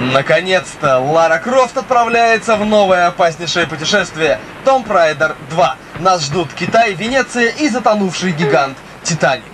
Наконец-то Лара Крофт отправляется в новое опаснейшее путешествие Том Прайдер 2. Нас ждут Китай, Венеция и затонувший гигант Титаник.